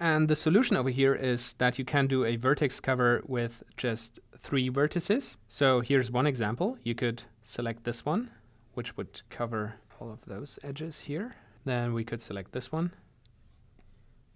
And the solution over here is that you can do a vertex cover with just three vertices. So here's one example. You could select this one, which would cover all of those edges here. Then we could select this one,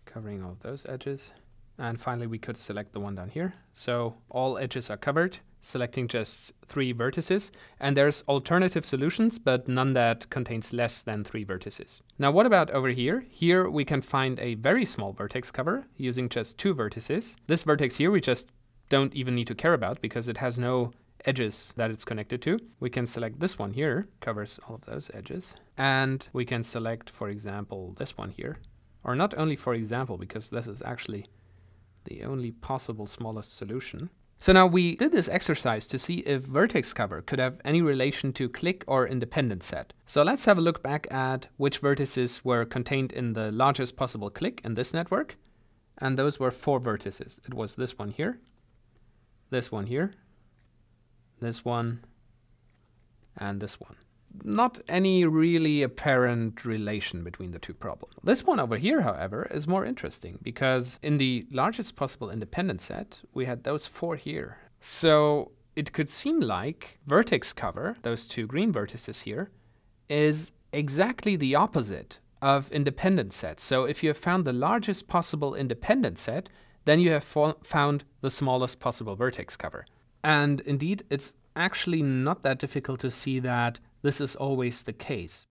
covering all of those edges. And finally, we could select the one down here. So all edges are covered, selecting just three vertices. And there's alternative solutions, but none that contains less than three vertices. Now, what about over here? Here we can find a very small vertex cover using just two vertices. This vertex here, we just don't even need to care about because it has no edges that it's connected to. We can select this one here, covers all of those edges. And we can select, for example, this one here. Or not only for example, because this is actually the only possible smallest solution. So now we did this exercise to see if vertex cover could have any relation to clique or independent set. So let's have a look back at which vertices were contained in the largest possible clique in this network. And those were four vertices. It was this one here, this one here, this one, and this one not any really apparent relation between the two problems. This one over here, however, is more interesting because in the largest possible independent set, we had those four here. So it could seem like vertex cover, those two green vertices here, is exactly the opposite of independent sets. So if you have found the largest possible independent set, then you have found the smallest possible vertex cover. And indeed, it's actually not that difficult to see that this is always the case.